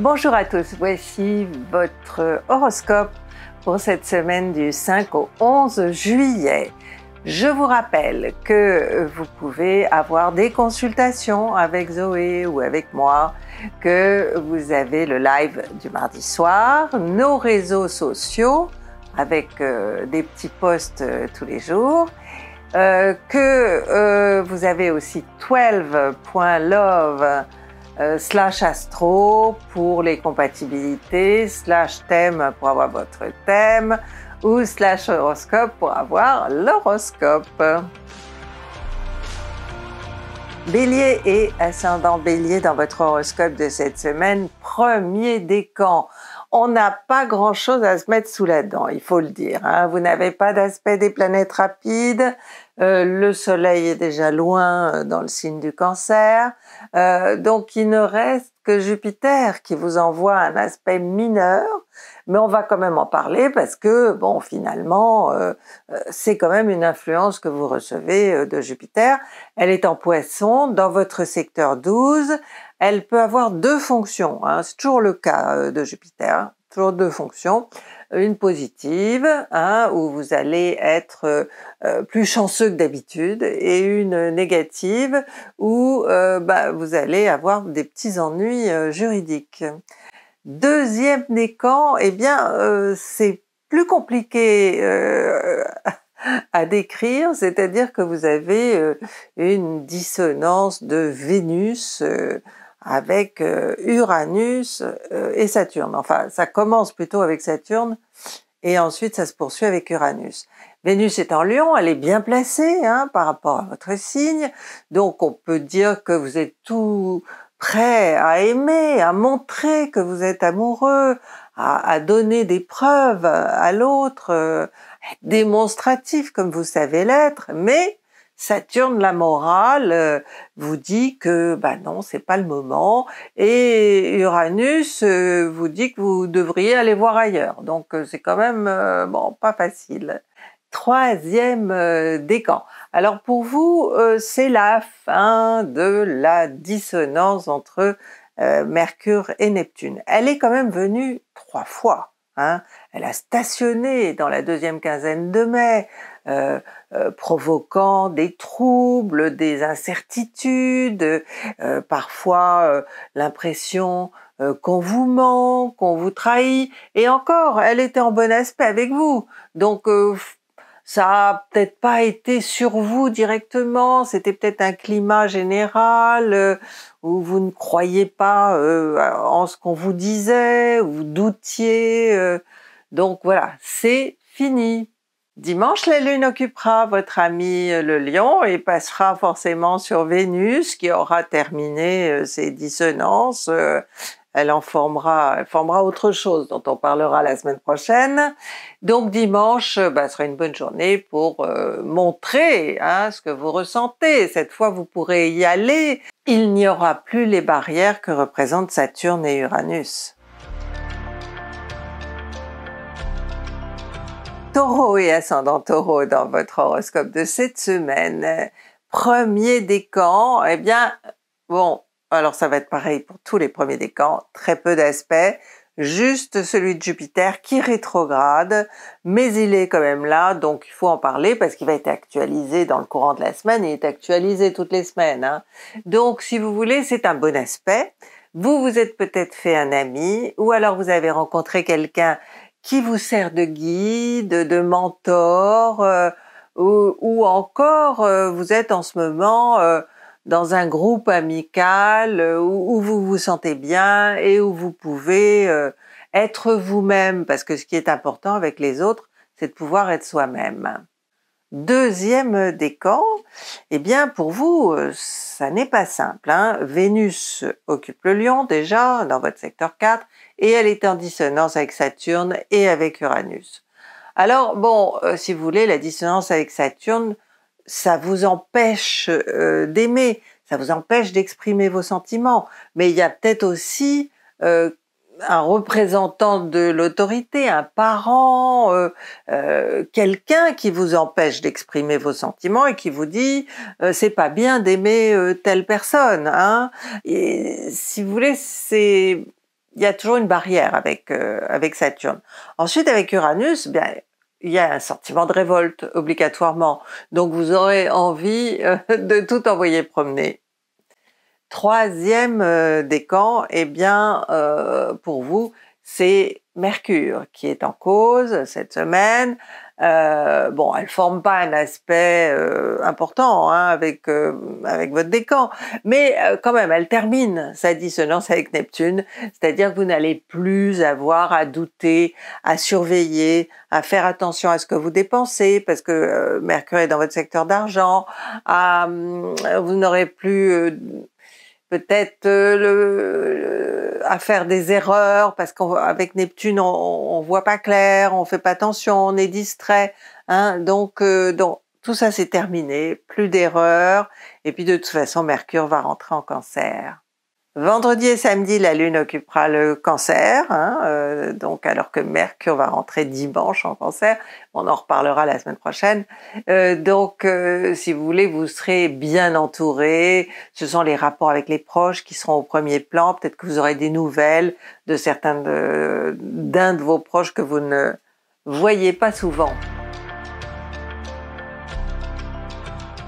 Bonjour à tous, voici votre horoscope pour cette semaine du 5 au 11 juillet. Je vous rappelle que vous pouvez avoir des consultations avec Zoé ou avec moi, que vous avez le live du mardi soir, nos réseaux sociaux avec euh, des petits posts euh, tous les jours, euh, que vous avez aussi 12.love slash astro pour les compatibilités, slash thème pour avoir votre thème, ou slash horoscope pour avoir l'horoscope. Bélier et ascendant Bélier dans votre horoscope de cette semaine, premier décan. On n'a pas grand-chose à se mettre sous la dent, il faut le dire. Hein. Vous n'avez pas d'aspect des planètes rapides, euh, le Soleil est déjà loin euh, dans le signe du cancer, euh, donc il ne reste que Jupiter qui vous envoie un aspect mineur, mais on va quand même en parler parce que, bon, finalement, c'est quand même une influence que vous recevez de Jupiter. Elle est en poisson dans votre secteur 12. Elle peut avoir deux fonctions, hein. c'est toujours le cas de Jupiter, toujours deux fonctions une positive, hein, où vous allez être euh, plus chanceux que d'habitude, et une négative, où euh, bah, vous allez avoir des petits ennuis euh, juridiques. Deuxième décan, eh bien, c'est plus compliqué à décrire, c'est-à-dire que vous avez une dissonance de Vénus avec euh, Uranus euh, et Saturne. Enfin, ça commence plutôt avec Saturne et ensuite ça se poursuit avec Uranus. Vénus est en Lion, elle est bien placée hein, par rapport à votre signe, donc on peut dire que vous êtes tout prêt à aimer, à montrer que vous êtes amoureux, à, à donner des preuves à l'autre, euh, démonstratif comme vous savez l'être, mais Saturne, la morale, euh, vous dit que bah non, c'est pas le moment, et Uranus euh, vous dit que vous devriez aller voir ailleurs. Donc euh, c'est quand même bon pas facile. Troisième décan. Alors pour vous, c'est la fin de la dissonance entre Mercure et Neptune. Elle est quand même venue trois fois. Hein. Elle a stationné dans la deuxième quinzaine de mai, euh, euh, provoquant des troubles, des incertitudes, euh, parfois l'impression qu'on vous ment, qu'on vous trahit, et encore, elle était en bon aspect avec vous. Donc ça a peut-être pas été sur vous directement, c'était peut-être un climat général où vous ne croyez pas en ce qu'on vous disait, vous doutiez. donc voilà, c'est fini. Dimanche, la Lune occupera votre ami euh, le lion et passera forcément sur Vénus qui aura terminé euh, ses dissonances. Euh, elle en formera, formera autre chose dont on parlera la semaine prochaine. Donc dimanche bah, sera une bonne journée pour montrer hein, ce que vous ressentez. Cette fois, vous pourrez y aller. Il n'y aura plus les barrières que représentent Saturne et Uranus. Taureau et ascendant taureau dans votre horoscope de cette semaine. Premier décan, eh bien, bon, alors ça va être pareil pour tous les premiers décans, très peu d'aspects, juste celui de Jupiter qui rétrograde, mais il est quand même là, donc il faut en parler parce qu'il va être actualisé dans le courant de la semaine, il est actualisé toutes les semaines. Hein. Donc si vous voulez, c'est un bon aspect. Vous vous êtes peut-être fait un ami, ou alors vous avez rencontré quelqu'un qui vous sert de guide, de mentor, euh, ou, encore euh, vous êtes en ce moment euh, dans un groupe amical où, vous vous sentez bien et où vous pouvez être vous-même, parce que ce qui est important avec les autres, c'est de pouvoir être soi-même. Deuxième décan, eh bien pour vous, ça n'est pas simple. Hein. Vénus occupe le lion déjà dans votre secteur 4 et elle est en dissonance avec Saturne et avec Uranus. Alors bon, euh, si vous voulez, la dissonance avec Saturne, ça vous empêche euh, d'aimer, ça vous empêche d'exprimer vos sentiments, mais il y a peut-être aussi euh, un représentant de l'autorité, un parent, quelqu'un qui vous empêche d'exprimer vos sentiments et qui vous dit c'est pas bien d'aimer telle personne. Hein si vous voulez, c'est il y a toujours une barrière avec, avec Saturne. Ensuite, avec Uranus, bien, il y a un sentiment de révolte obligatoirement. Donc vous aurez envie de tout envoyer promener. Troisième décan, eh bien, pour vous, c'est Mercure qui est en cause cette semaine. Euh, bon, elle forme pas un aspect euh, important hein, avec euh, avec votre décan, mais euh, quand même, elle termine sa dissonance avec Neptune, c'est-à-dire que vous n'allez plus avoir à douter, à surveiller, à faire attention à ce que vous dépensez, parce que Mercure est dans votre secteur d'argent. vous n'aurez plus peut-être le, à faire des erreurs parce qu'avec Neptune on, on, voit pas clair, on fait pas attention, on est distrait, hein, donc, euh, donc tout ça c'est terminé, plus d'erreurs. Et puis de toute façon Mercure va rentrer en Cancer. Vendredi et samedi, la Lune occupera le cancer, hein, euh, donc alors que Mercure va rentrer dimanche en cancer, on en reparlera la semaine prochaine. Euh, donc, euh, si vous voulez, vous serez bien entouré. Ce sont les rapports avec les proches qui seront au premier plan. Peut-être que vous aurez des nouvelles de certains d'un de vos proches que vous ne voyez pas souvent.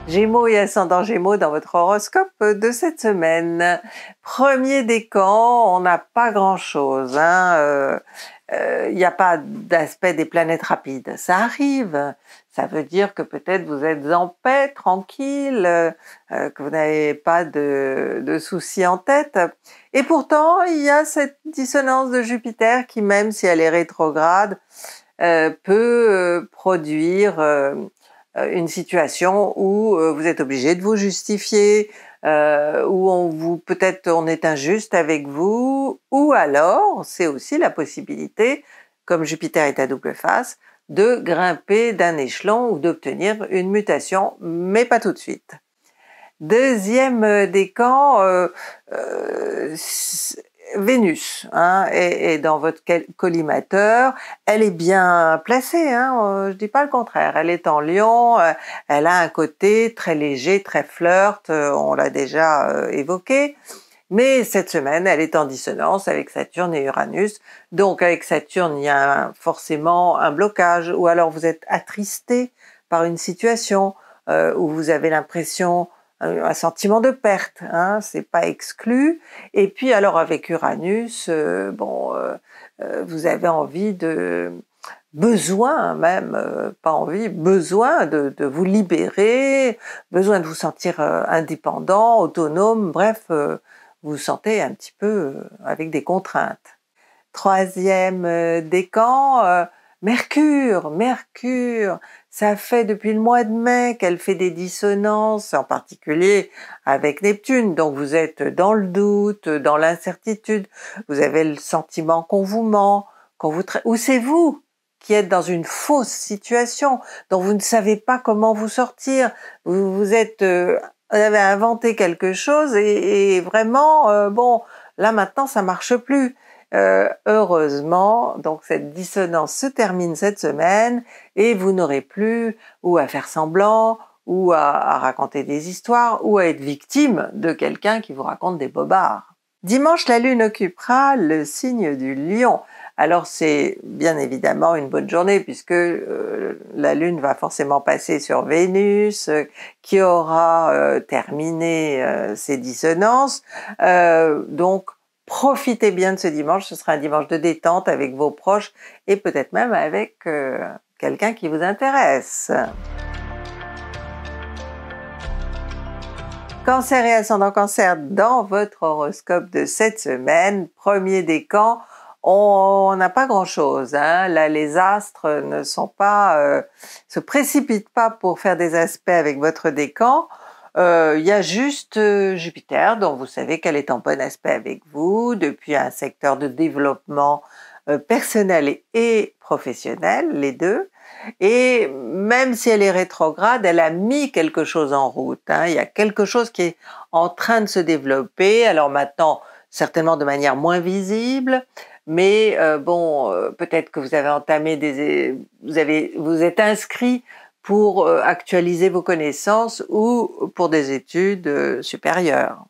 Gémeaux et ascendant Gémeaux dans votre horoscope de cette semaine. Premier décan, on n'a pas grand-chose. Hein. Euh, euh, il n'y a pas d'aspect des planètes rapides. Ça arrive. Ça veut dire que peut-être vous êtes en paix, tranquille, euh, que vous n'avez pas de, soucis en tête. Et pourtant, il y a cette dissonance de Jupiter qui, même si elle est rétrograde, peut produire euh, une situation où euh, vous êtes obligé de vous justifier, euh, où on vous peut-être on est injuste avec vous, ou alors c'est aussi la possibilité, comme Jupiter est à double face, de grimper d'un échelon ou d'obtenir une mutation, mais pas tout de suite. Deuxième décan, euh, euh, Vénus hein, est, dans votre collimateur. Elle est bien placée, hein, euh, je dis pas le contraire. Elle est en Lion, euh, elle a un côté très léger, très flirt, euh, on l'a déjà évoqué. Mais cette semaine, elle est en dissonance avec Saturne et Uranus. Donc avec Saturne, il y a forcément un blocage, ou alors vous êtes attristé par une situation où vous avez l'impression un sentiment de perte, hein, c'est pas exclu. Et puis alors avec Uranus, euh, bon, euh, euh, vous avez envie de besoin même, pas envie, besoin de, vous libérer, besoin de vous sentir indépendant, autonome, bref, vous vous sentez un petit peu avec des contraintes. Troisième décan, Mercure, Mercure, ça fait depuis le mois de mai qu'elle fait des dissonances, en particulier avec Neptune. Donc vous êtes dans le doute, dans l'incertitude, vous avez le sentiment qu'on vous ment, qu'on vous ou c'est vous qui êtes dans une fausse situation dont vous ne savez pas comment vous sortir. Vous, vous êtes, euh, vous avez inventé quelque chose et, vraiment, euh, bon, là maintenant ça marche plus. Euh, heureusement, donc cette dissonance se termine cette semaine et vous n'aurez plus ou à faire semblant ou à, raconter des histoires ou à être victime de quelqu'un qui vous raconte des bobards. Dimanche, la Lune occupera le signe du lion. Alors c'est bien évidemment une bonne journée puisque euh, la Lune va forcément passer sur Vénus euh, qui aura terminé ses dissonances. donc Profitez bien de ce dimanche, ce sera un dimanche de détente avec vos proches et peut-être même avec euh, quelqu'un qui vous intéresse. Cancer et ascendant cancer dans votre horoscope de cette semaine, premier décan, on n'a pas grand chose. Hein. Là, les astres ne sont pas, euh, se précipitent pas pour faire des aspects avec votre décan. Euh, il y a juste euh, Jupiter, dont vous savez qu'elle est en bon aspect avec vous, depuis un secteur de développement euh, personnel et professionnel, les deux. Et même si elle est rétrograde, elle a mis quelque chose en route. Hein. Il y a quelque chose qui est en train de se développer. Alors maintenant, certainement de manière moins visible, mais bon, peut-être que vous avez entamé des, vous avez, vous êtes inscrit pour euh, actualiser vos connaissances ou pour des études euh, supérieures.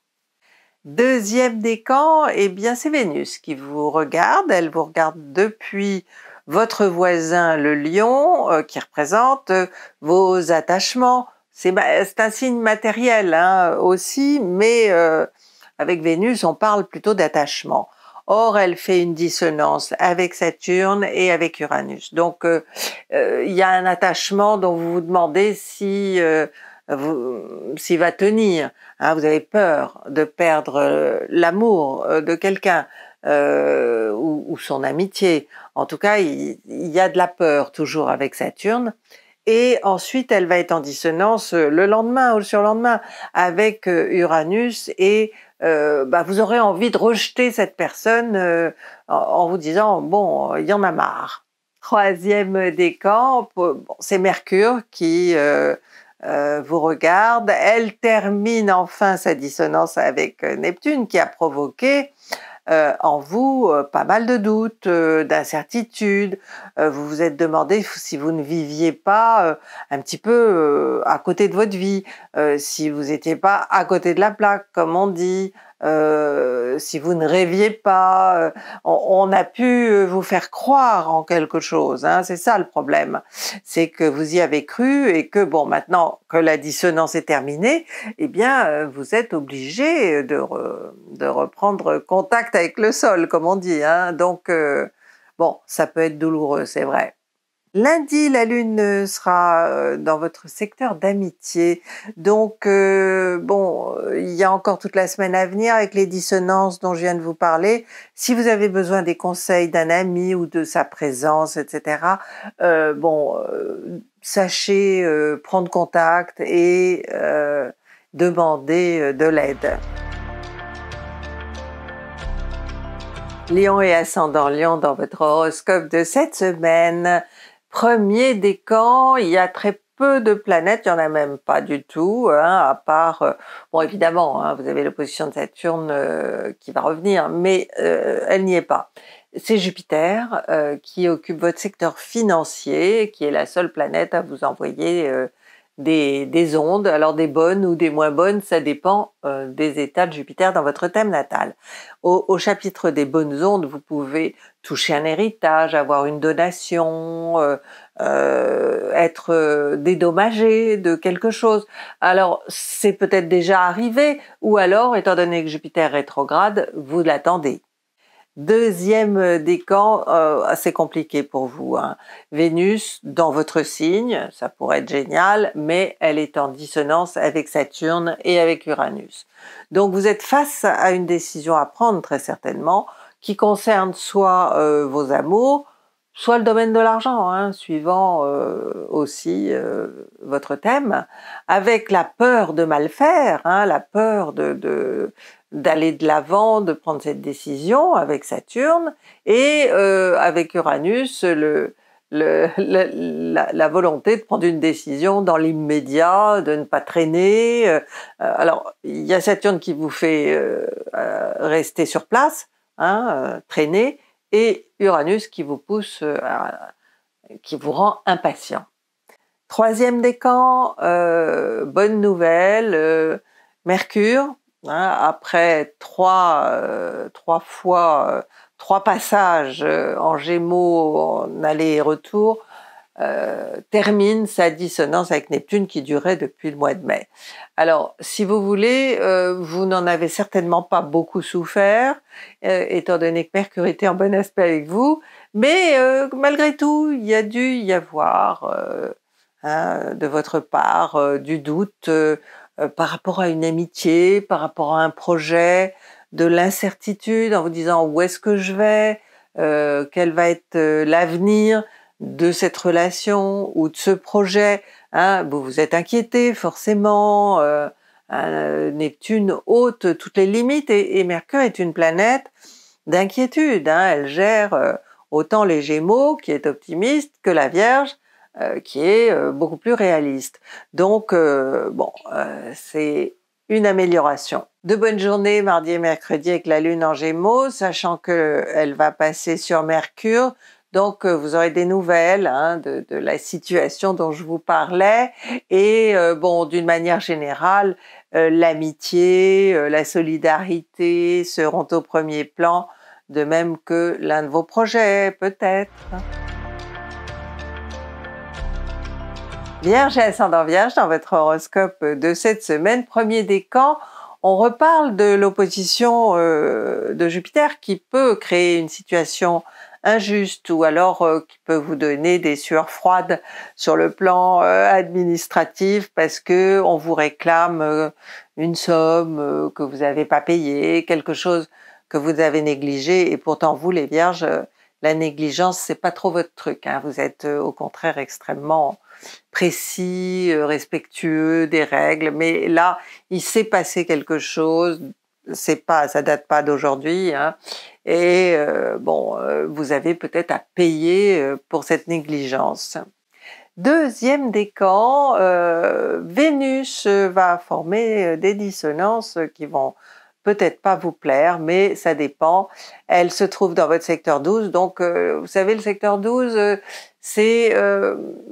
Deuxième décan, eh bien c'est Vénus qui vous regarde. Elle vous regarde depuis votre voisin le lion, euh, qui représente vos attachements. C'est un signe matériel hein, aussi, mais avec Vénus, on parle plutôt d'attachement. Or, elle fait une dissonance avec Saturne et avec Uranus. Donc, il y a un attachement dont vous vous demandez si s'il va tenir. Hein, vous avez peur de perdre euh, l'amour euh, de quelqu'un euh, ou, son amitié. En tout cas, il, y a de la peur toujours avec Saturne. Et ensuite, elle va être en dissonance le lendemain ou le surlendemain avec Uranus et bah, vous aurez envie de rejeter cette personne en, vous disant bon, il y en a marre. Troisième décan, c'est Mercure qui euh, vous regarde. Elle termine enfin sa dissonance avec euh, Neptune qui a provoqué euh, en vous pas mal de doutes, d'incertitudes. vous vous êtes demandé si vous ne viviez pas un petit peu à côté de votre vie, si vous n'étiez pas à côté de la plaque, comme on dit. Euh, si vous ne rêviez pas, euh, on, a pu euh, vous faire croire en quelque chose. Hein, c'est ça le problème, c'est que vous y avez cru et que bon, maintenant que la dissonance est terminée, eh bien, vous êtes obligé de, reprendre contact avec le sol, comme on dit. Hein, donc, bon, ça peut être douloureux, c'est vrai. Lundi, la Lune sera euh, dans votre secteur d'amitié. Donc, euh, bon, il y a encore toute la semaine à venir avec les dissonances dont je viens de vous parler. Si vous avez besoin des conseils d'un ami ou de sa présence, etc., euh, bon, sachez prendre contact et demander de l'aide. Lion et ascendant Lion dans votre horoscope de cette semaine. Premier décan, il y a très peu de planètes, il n'y en a même pas du tout, hein, à part, euh, bon évidemment, hein, vous avez l'opposition de Saturne euh, qui va revenir, mais euh, elle n'y est pas. C'est Jupiter qui occupe votre secteur financier, qui est la seule planète à vous envoyer des, ondes, alors des bonnes ou des moins bonnes, ça dépend euh, des états de Jupiter dans votre thème natal. Au, chapitre des bonnes ondes, vous pouvez toucher un héritage, avoir une donation, euh, euh, être dédommagé de quelque chose. Alors c'est peut-être déjà arrivé, ou alors, étant donné que Jupiter rétrograde, vous l'attendez. Deuxième euh, décan, euh, assez compliqué pour vous. Hein. Vénus dans votre signe, ça pourrait être génial, mais elle est en dissonance avec Saturne et avec Uranus. Donc vous êtes face à une décision à prendre très certainement, qui concerne soit euh, vos amours, soit le domaine de l'argent, hein, suivant euh, aussi votre thème, avec la peur de mal faire, hein, la peur de, de d'aller de l'avant, de prendre cette décision avec Saturne et euh, avec Uranus, le, le, la, volonté de prendre une décision dans l'immédiat, de ne pas traîner. Euh, alors, il y a Saturne qui vous fait euh, rester sur place, hein, traîner, et Uranus qui vous pousse, qui vous rend impatient. Troisième décan, bonne nouvelle, Mercure, Hein, après trois, euh, trois fois, euh, trois passages euh, en Gémeaux en aller et retour, termine sa dissonance avec Neptune qui durait depuis le mois de mai. Alors, si vous voulez, vous n'en avez certainement pas beaucoup souffert, étant donné que Mercure était en bon aspect avec vous, mais malgré tout, il y a dû y avoir hein, de votre part du doute euh, par rapport à une amitié, par rapport à un projet, de l'incertitude en vous disant où est-ce que je vais, euh, quel va être euh, l'avenir de cette relation ou de ce projet. Hein, vous vous êtes inquiété forcément. Neptune ôte toutes les limites et, Mercure est une planète d'inquiétude. Hein, elle gère autant les Gémeaux qui est optimiste que la Vierge euh, qui est euh, beaucoup plus réaliste. Donc, euh, bon, c'est une amélioration. De bonnes journées mardi et mercredi avec la Lune en Gémeaux, sachant qu'elle va passer sur Mercure Donc, vous aurez des nouvelles hein, de, la situation dont je vous parlais. Et euh, bon, d'une manière générale, l'amitié, la solidarité seront au premier plan, de même que l'un de vos projets, peut-être. Vierge et ascendant Vierge, dans votre horoscope de cette semaine, premier décan, on reparle de l'opposition de Jupiter qui peut créer une situation injuste ou alors euh, qui peut vous donner des sueurs froides sur le plan euh, administratif parce que on vous réclame euh, une somme que vous n'avez pas payée, quelque chose que vous avez négligé et pourtant vous les vierges la négligence c'est pas trop votre truc hein. vous êtes au contraire extrêmement précis, respectueux des règles mais là il s'est passé quelque chose c'est pas ça date pas d'aujourd'hui hein, et euh, bon, euh, vous avez peut-être à payer euh, pour cette négligence. Deuxième décan, Vénus va former des dissonances qui vont peut-être pas vous plaire, mais ça dépend. Elle se trouve dans votre secteur 12, donc vous savez le secteur 12, c'est,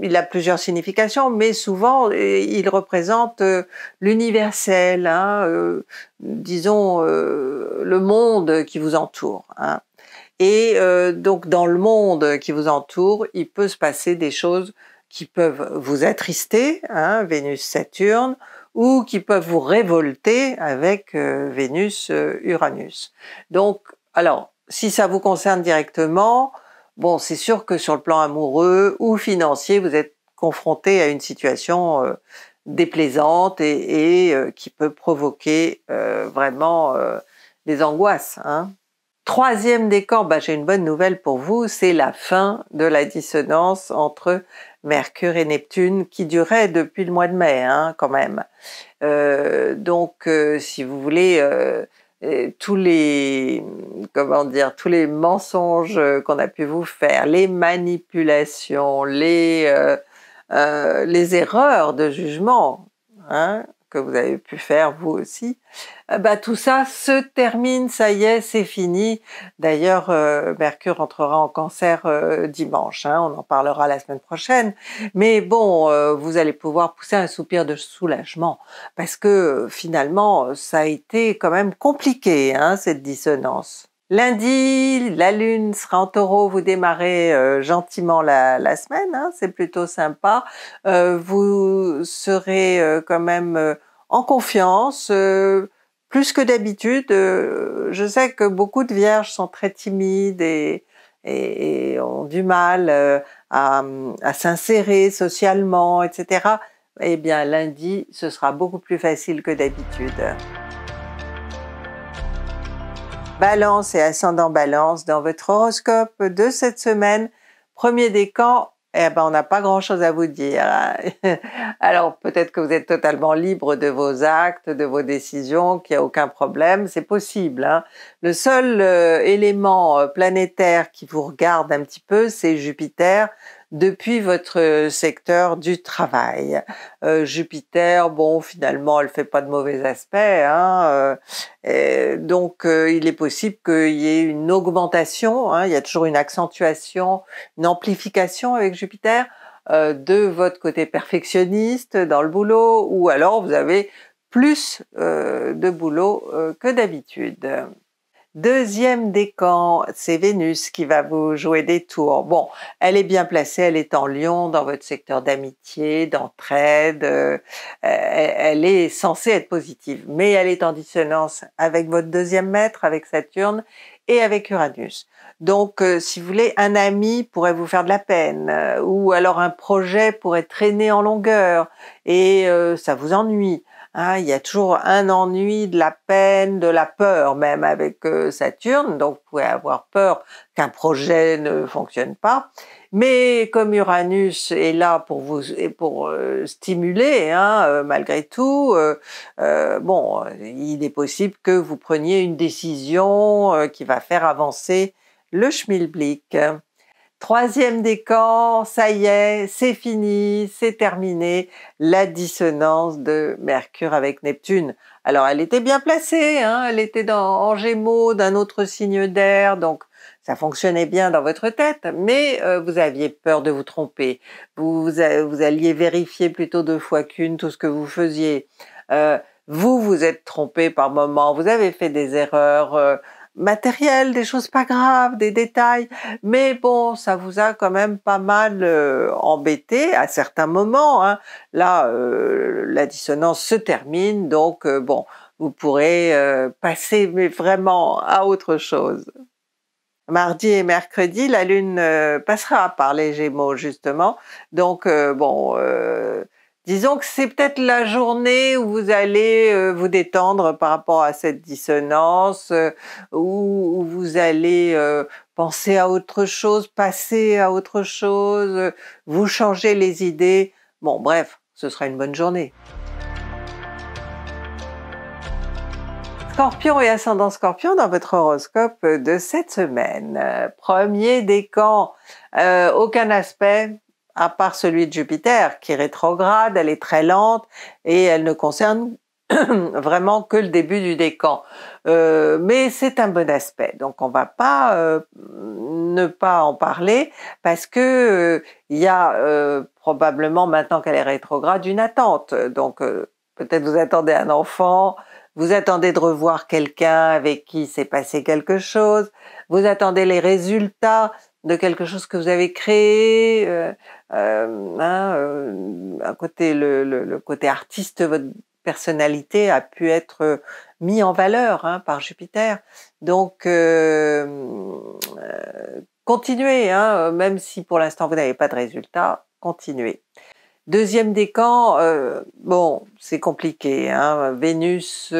il a plusieurs significations, mais souvent il représente l'universel, hein, disons le monde qui vous entoure. Hein. Et euh, donc dans le monde qui vous entoure, il peut se passer des choses qui peuvent vous attrister, hein, Vénus-Saturne, ou qui peuvent vous révolter avec euh, Vénus-Uranus. donc, alors, si ça vous concerne directement, bon, c'est sûr que sur le plan amoureux ou financier, vous êtes confronté à une situation euh, déplaisante et, qui peut provoquer vraiment des angoisses. Hein. Troisième décor, bah, j'ai une bonne nouvelle pour vous, c'est la fin de la dissonance entre Mercure et Neptune qui durait depuis le mois de mai hein, quand même. Euh, donc euh, si vous voulez, euh, tous les comment dire, tous les mensonges qu'on a pu vous faire, les manipulations, les les erreurs de jugement, hein, que vous avez pu faire vous aussi, euh, bah, tout ça se termine, ça y est, c'est fini. D'ailleurs, euh, Mercure entrera en cancer euh, dimanche, hein, on en parlera la semaine prochaine. Mais bon, vous allez pouvoir pousser un soupir de soulagement, parce que finalement, ça a été quand même compliqué, hein, cette dissonance. Lundi, la lune sera en taureau, vous démarrez euh, gentiment la, semaine, hein, c'est plutôt sympa. Euh, vous serez euh, quand même en confiance, plus que d'habitude. je sais que beaucoup de vierges sont très timides et, ont du mal à, à s'insérer socialement, etc. Eh bien, lundi, ce sera beaucoup plus facile que d'habitude. Balance et ascendant Balance dans votre horoscope de cette semaine. Premier décan, eh ben on n'a pas grand-chose à vous dire. Alors peut-être que vous êtes totalement libre de vos actes, de vos décisions, qu'il n'y a aucun problème, c'est possible. Hein. Le seul euh, élément euh, planétaire qui vous regarde un petit peu, c'est Jupiter depuis votre secteur du travail. Euh, Jupiter, bon, finalement, elle fait pas de mauvais aspects, hein, euh, donc euh, il est possible qu'il y ait une augmentation, hein, il y a toujours une accentuation, une amplification avec Jupiter de votre côté perfectionniste dans le boulot, ou alors vous avez plus de boulot que d'habitude. Deuxième décan, c'est Vénus qui va vous jouer des tours. Bon, elle est bien placée, elle est en Lion, dans votre secteur d'amitié, d'entraide. Euh, elle est censée être positive, mais elle est en dissonance avec votre deuxième maître, avec Saturne et avec Uranus. Donc, euh, si vous voulez, un ami pourrait vous faire de la peine, euh, ou alors un projet pourrait traîner en longueur et ça vous ennuie. Hein, il y a toujours un ennui, de la peine, de la peur même avec euh, Saturne, donc vous pouvez avoir peur qu'un projet ne fonctionne pas. Mais comme Uranus est là pour vous pour euh, stimuler, hein, euh, malgré tout, bon, il est possible que vous preniez une décision qui va faire avancer le schmilblick. Troisième décan, ça y est, c'est fini, c'est terminé, la dissonance de Mercure avec Neptune. Alors elle était bien placée, hein, elle était dans, en Gémeaux d'un autre signe d'air, donc ça fonctionnait bien dans votre tête, mais euh, vous aviez peur de vous tromper. Vous, vous, alliez vérifier plutôt deux fois qu'une tout ce que vous faisiez. Euh, vous vous êtes trompé par moment, vous avez fait des erreurs euh, matérielles, des choses pas graves, des détails, mais bon, ça vous a quand même pas mal embêté à certains moments. Hein. Là, la dissonance se termine, donc bon, vous pourrez passer mais vraiment à autre chose mardi et mercredi, la Lune euh, passera par les Gémeaux justement. Donc euh, bon, euh, disons que c'est peut-être la journée où vous allez vous détendre par rapport à cette dissonance, où, vous allez penser à autre chose, passer à autre chose, vous changer les idées. Bon, bref, ce sera une bonne journée. Scorpion et ascendant Scorpion dans votre horoscope de cette semaine. Premier décan, euh, aucun aspect à part celui de Jupiter qui est rétrograde, elle est très lente et elle ne concerne vraiment que le début du décan. Euh, mais c'est un bon aspect, donc on va pas euh, ne pas en parler parce que il y a probablement maintenant qu'elle est rétrograde une attente. Donc peut-être vous attendez un enfant, vous attendez de revoir quelqu'un avec qui s'est passé quelque chose, vous attendez les résultats de quelque chose que vous avez créé, euh, euh, hein, euh, côté le, côté artiste, votre personnalité a pu être mis en valeur hein, par Jupiter. Donc continuez, hein, même si pour l'instant vous n'avez pas de résultats, continuez. Deuxième décan, bon, c'est compliqué. Vénus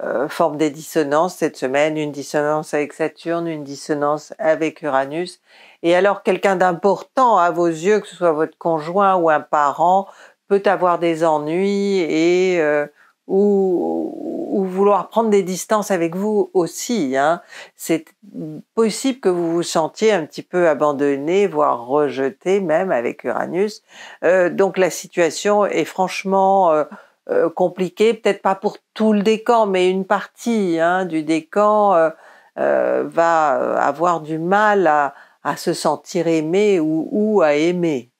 euh, euh, forme des dissonances cette semaine, une dissonance avec Saturne, une dissonance avec Uranus. Et alors quelqu'un d'important à vos yeux, que ce soit votre conjoint ou un parent, peut avoir des ennuis et ou, vouloir prendre des distances avec vous aussi. Hein. C'est possible que vous vous sentiez un petit peu abandonné, voire rejeté même avec Uranus. Euh, donc la situation est franchement euh, euh, compliquée, peut-être pas pour tout le décan, mais une partie hein, du décan va avoir du mal à, à se sentir aimé ou, ou à aimer.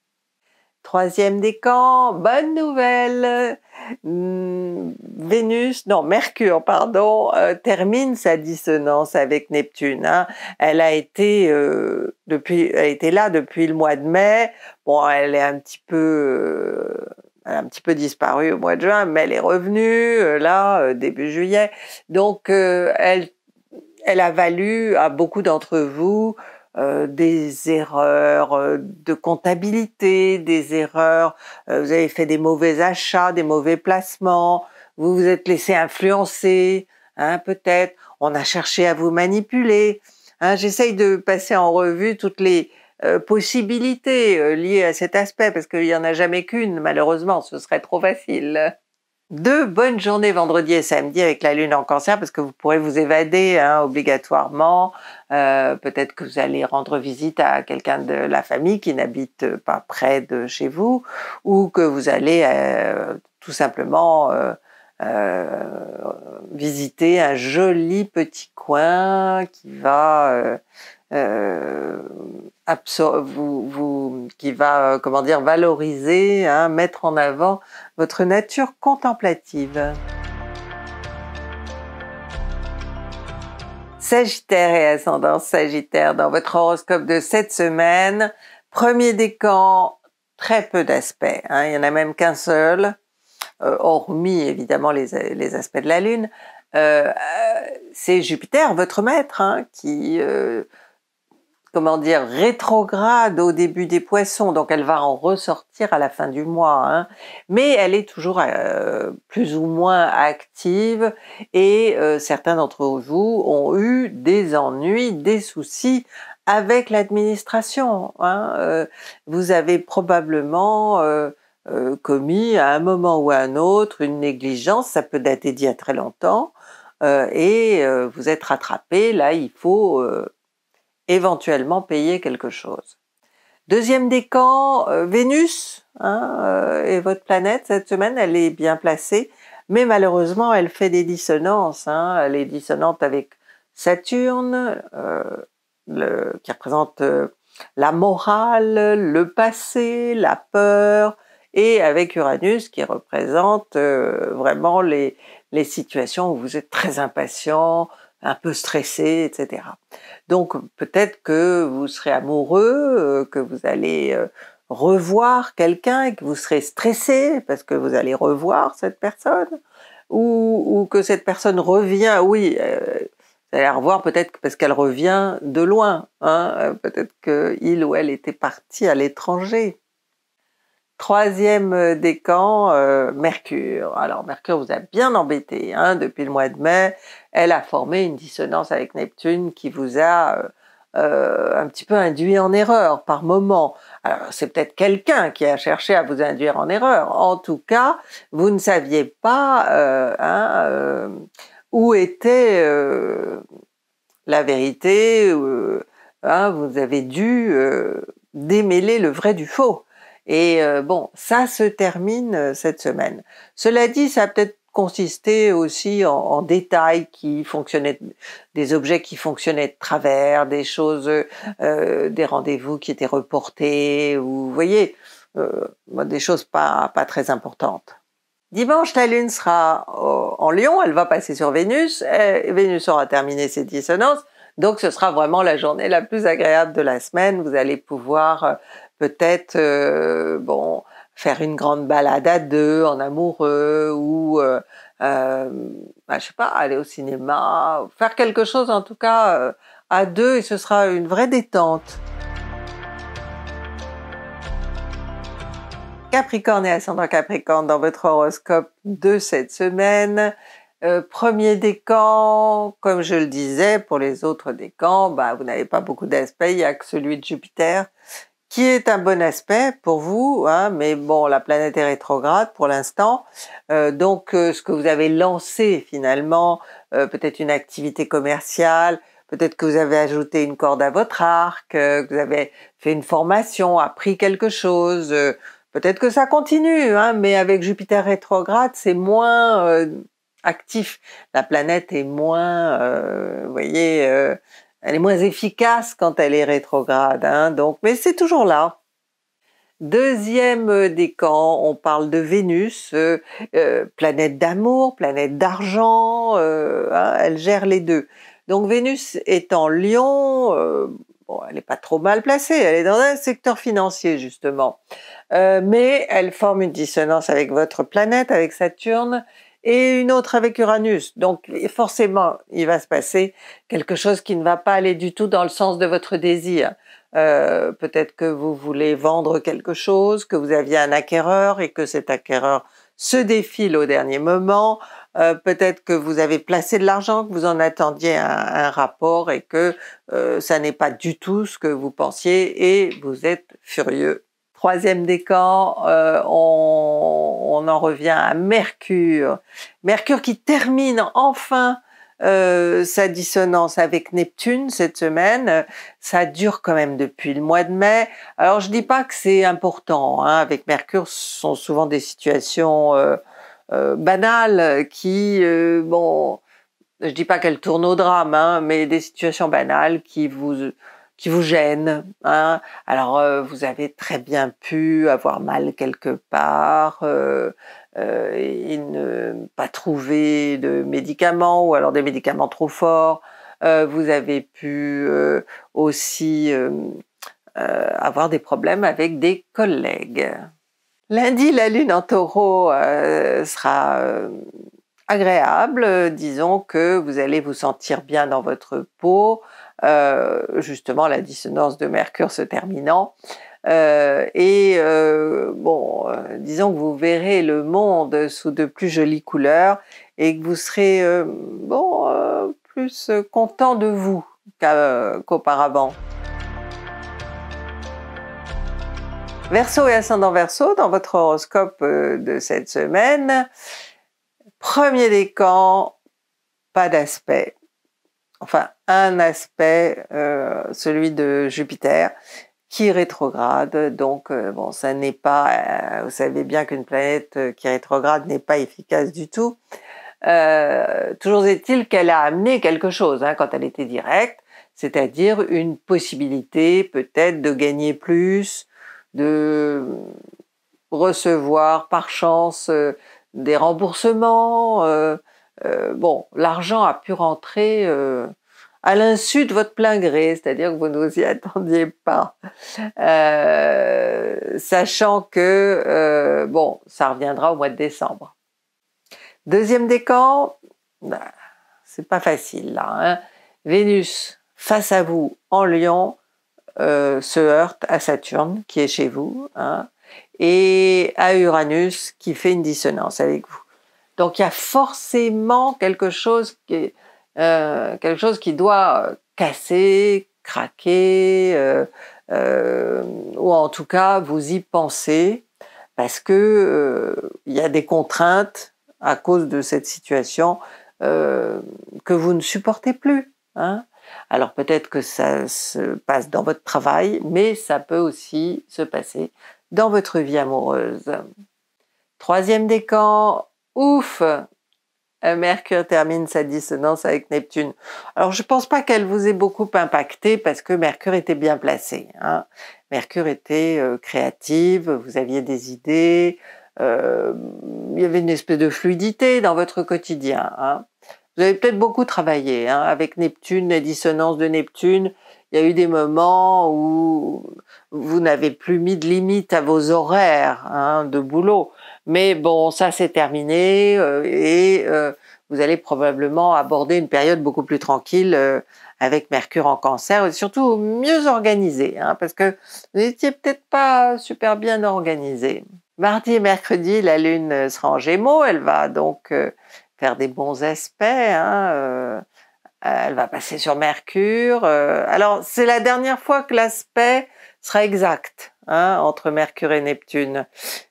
Troisième décan, bonne nouvelle Hmm, Vénus, non, Mercure, pardon, euh, termine sa dissonance avec Neptune. Hein. Elle a été euh, depuis, elle était là depuis le mois de mai. Bon, elle est un petit peu, euh, elle a un petit peu disparu au mois de juin, mais elle est revenue là début juillet. Donc, elle, elle a valu à beaucoup d'entre vous euh, des erreurs euh, de comptabilité, des erreurs, euh, vous avez fait des mauvais achats, des mauvais placements, vous vous êtes laissé influencer, hein, peut-être, on a cherché à vous manipuler. Hein, J'essaye de passer en revue toutes les possibilités liées à cet aspect, parce qu'il n'y en a jamais qu'une, malheureusement, ce serait trop facile deux bonnes journées vendredi et samedi avec la lune en cancer parce que vous pourrez vous évader hein, obligatoirement. Euh, peut-être que vous allez rendre visite à quelqu'un de la famille qui n'habite pas près de chez vous ou que vous allez euh, tout simplement euh, visiter un joli petit coin qui va vous, qui va comment dire valoriser, hein, mettre en avant votre nature contemplative. Sagittaire et ascendant Sagittaire dans votre horoscope de cette semaine. Premier décan, très peu d'aspects. Hein. il y en a même qu'un seul, euh, hormis évidemment les, aspects de la Lune. Euh, euh c'est Jupiter, votre maître, hein, qui euh, comment dire, rétrograde au début des poissons, donc elle va en ressortir à la fin du mois, hein. mais elle est toujours euh, plus ou moins active et euh, certains d'entre vous ont eu des ennuis, des soucis avec l'administration. Hein. Euh, vous avez probablement commis à un moment ou à un autre une négligence, ça peut dater d'il y a très longtemps, et vous êtes rattrapé, là il faut éventuellement payer quelque chose. Deuxième décan, euh, Vénus hein, euh, et votre planète cette semaine, elle est bien placée, mais malheureusement, elle fait des dissonances. Hein. Elle est dissonante avec Saturne, euh, qui représente la morale, le passé, la peur, et avec Uranus qui représente vraiment les, les situations où vous êtes très impatient, un peu stressé, etc. Donc peut-être que vous serez amoureux, que vous allez revoir quelqu'un et que vous serez stressé parce que vous allez revoir cette personne, ou, que cette personne revient, oui, euh, vous allez la revoir peut-être parce qu'elle revient de loin, hein, euh, peut-être qu'il ou elle était parti à l'étranger. Troisième euh, décan, Mercure. Alors Mercure vous a bien embêté hein, depuis le mois de mai. Elle a formé une dissonance avec Neptune qui vous a un petit peu induit en erreur par moment. Alors, c'est peut-être quelqu'un qui a cherché à vous induire en erreur. En tout cas, vous ne saviez pas euh, hein, euh, où était euh, la vérité. Hein, vous avez dû démêler le vrai du faux. Et bon, ça se termine cette semaine. Cela dit, ça a peut-être consistait aussi en, détails qui fonctionnaient, des objets qui fonctionnaient de travers, des choses, euh, des rendez-vous qui étaient reportés, ou vous voyez, euh, des choses pas, pas très importantes. Dimanche, la Lune sera en Lion, elle va passer sur Vénus, et Vénus aura terminé ses dissonances, donc ce sera vraiment la journée la plus agréable de la semaine. Vous allez pouvoir euh, peut-être, bon, faire une grande balade à deux, en amoureux, ou euh, euh, bah, je pas, aller au cinéma, faire quelque chose en tout cas euh, à deux, et ce sera une vraie détente. Capricorne et ascendant Capricorne dans votre horoscope de cette semaine. premier décan, comme je le disais, pour les autres décans, bah, vous n'avez pas beaucoup d'aspects, il n'y a que celui de Jupiter qui est un bon aspect pour vous, hein, mais bon, la planète est rétrograde pour l'instant. Euh, donc, euh, ce que vous avez lancé finalement, euh, peut-être une activité commerciale, peut-être que vous avez ajouté une corde à votre arc, que vous avez fait une formation, appris quelque chose. peut-être que ça continue, hein, mais avec Jupiter rétrograde, c'est moins actif. La planète est moins, vous voyez elle est moins efficace quand elle est rétrograde, hein, donc, mais c'est toujours là. Deuxième euh, décan, on parle de Vénus, euh, euh, planète d'amour, planète d'argent, hein, elle gère les deux. Donc Vénus est en Lion, elle n'est pas trop mal placée, elle est dans un secteur financier justement, mais elle forme une dissonance avec votre planète, avec Saturne, et une autre avec Uranus. Donc forcément, il va se passer quelque chose qui ne va pas aller du tout dans le sens de votre désir. Euh, peut-être que vous voulez vendre quelque chose, que vous aviez un acquéreur et que cet acquéreur se défile au dernier moment. Euh, peut-être que vous avez placé de l'argent, que vous en attendiez un, rapport et que euh, ça n'est pas du tout ce que vous pensiez et vous êtes furieux Troisième décan, euh, on, en revient à Mercure. Mercure qui termine enfin euh, sa dissonance avec Neptune cette semaine. Ça dure quand même depuis le mois de mai. Alors je dis pas que c'est important. Hein. Avec Mercure, ce sont souvent des situations euh, banales qui, bon, je dis pas qu'elles tournent au drame, hein, mais des situations banales qui vous qui vous gêne. Hein. Alors, euh, vous avez très bien pu avoir mal quelque part euh, euh, et ne pas trouver de médicaments ou alors des médicaments trop forts. vous avez pu aussi avoir des problèmes avec des collègues. Lundi, la lune en taureau sera agréable. Disons que vous allez vous sentir bien dans votre peau. Euh, justement la dissonance de Mercure se terminant. Euh, et euh, bon, disons que vous verrez le monde sous de plus jolies couleurs et que vous serez bon plus content de vous qu'auparavant. Verseau et ascendant Verseau dans votre horoscope de cette semaine. Premier décan, pas d'aspect enfin un aspect, euh, celui de Jupiter, qui rétrograde. Donc euh, bon, ça n'est pas, euh, vous savez bien qu'une planète qui rétrograde n'est pas efficace du tout. toujours est-il qu'elle a amené quelque chose hein, quand elle était directe. c'est-à-dire une possibilité peut-être de gagner plus, de recevoir par chance des remboursements. Euh, euh, bon, l'argent a pu rentrer à l'insu de votre plein gré, c'est-à-dire que vous ne vous y attendiez pas, sachant que bon, ça reviendra au mois de décembre. Deuxième décan, bah, c'est pas facile là. Hein. Vénus face à vous en Lion se heurte à Saturne qui est chez vous. Hein et à Uranus qui fait une dissonance avec vous. Donc il y a forcément quelque chose qui, euh, quelque chose qui doit casser, craquer, euh, euh, ou en tout cas vous y pensez parce que il y a des contraintes à cause de cette situation que vous ne supportez plus. Hein. Alors peut-être que ça se passe dans votre travail, mais ça peut aussi se passer dans votre vie amoureuse. Troisième décan, ouf, Mercure termine sa dissonance avec Neptune. Alors je pense pas qu'elle vous ait beaucoup impacté parce que Mercure était bien placé. Hein. Mercure était euh, créative, vous aviez des idées, euh, il y avait une espèce de fluidité dans votre quotidien. Hein. Vous avez peut-être beaucoup travaillé hein, avec Neptune, les dissonances de Neptune il y a eu des moments où vous n'avez plus mis de limite à vos horaires de boulot. Mais bon, ça c'est terminé euh, et euh, vous allez probablement aborder une période beaucoup plus tranquille euh, avec Mercure en cancer et surtout mieux organisé, hein, parce que vous n'étiez peut-être pas super bien organisé. Mardi et mercredi, la Lune sera en Gémeaux, elle va donc faire des bons aspects. Hein, euh, elle va passer sur Mercure. Euh, alors, c'est la dernière fois que l'aspect sera exact hein, entre Mercure et Neptune.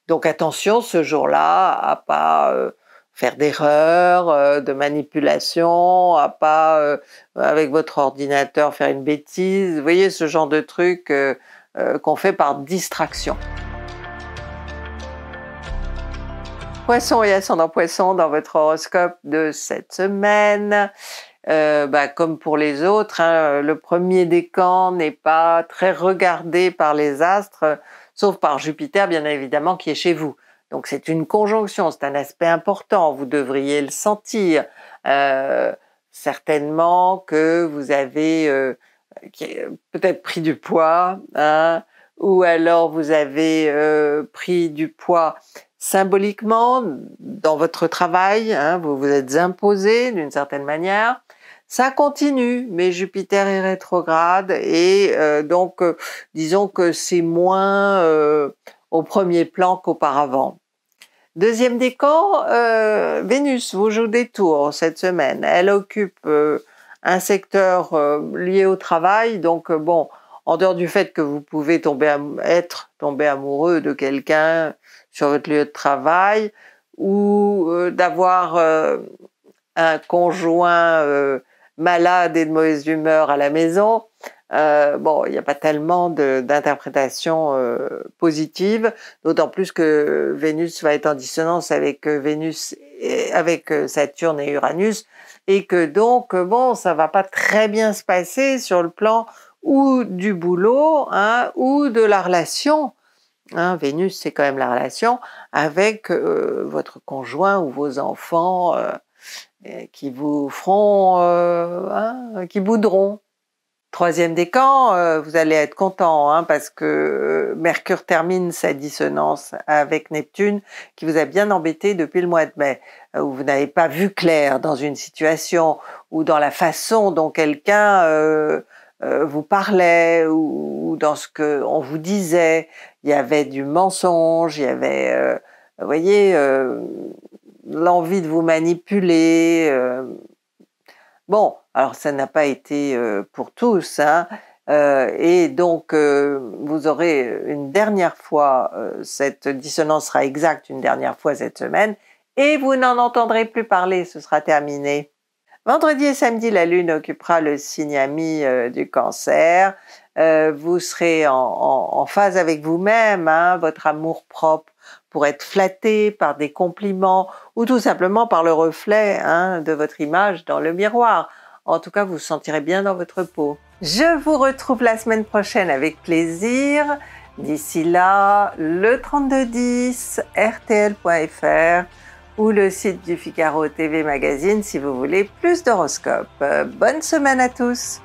Donc, attention ce jour-là à pas euh, faire d'erreurs, de manipulation, à pas avec votre ordinateur faire une bêtise. Vous voyez ce genre de truc qu'on fait par distraction. Poisson et ascendant poisson dans votre horoscope de cette semaine. Euh, bah, comme pour les autres, hein, le premier décan n'est pas très regardé par les astres, sauf par Jupiter, bien évidemment, qui est chez vous. Donc c'est une conjonction, c'est un aspect important, vous devriez le sentir. Euh, certainement que vous avez euh, peut-être pris du poids, hein, ou alors vous avez pris du poids symboliquement dans votre travail, hein, vous vous êtes imposé d'une certaine manière, ça continue, mais Jupiter est rétrograde et euh, donc euh, disons que c'est moins euh, au premier plan qu'auparavant. Deuxième décan, Vénus vous joue des tours cette semaine. Elle occupe un secteur lié au travail, donc bon, en dehors du fait que vous pouvez tomber être tombé amoureux de quelqu'un sur votre lieu de travail ou d'avoir un conjoint malade et de mauvaise humeur à la maison, euh, bon, il n'y a pas tellement d'interprétation euh, positive, d'autant plus que Vénus va être en dissonance avec euh, Vénus, et, avec euh, Saturne et Uranus, et que donc bon, ça va pas très bien se passer sur le plan ou du boulot, hein, ou de la relation. Hein, Vénus, c'est quand même la relation avec votre conjoint ou vos enfants qui vous feront, euh, hein, qui boudront. Troisième décan, euh, vous allez être content hein, parce que Mercure termine sa dissonance avec Neptune qui vous a bien embêté depuis le mois de mai, euh, où vous n'avez pas vu clair dans une situation ou dans la façon dont quelqu'un vous parlait ou, dans ce que on vous disait. Il y avait du mensonge, il y avait, vous voyez, l'envie de vous manipuler. Euh. Bon, alors ça n'a pas été euh, pour tous, hein, euh, et donc vous aurez une dernière fois, cette dissonance sera exacte une dernière fois cette semaine, et vous n'en entendrez plus parler, ce sera terminé. Vendredi et samedi, la Lune occupera le signe ami du cancer. vous serez en, phase avec vous-même, hein, votre amour propre pour être flatté par des compliments ou tout simplement par le reflet hein, de votre image dans le miroir. En tout cas, vous vous sentirez bien dans votre peau. Je vous retrouve la semaine prochaine avec plaisir. D'ici là, le 3210, rtl.fr ou le site du Figaro TV Magazine si vous voulez plus d'horoscopes. Bonne semaine à tous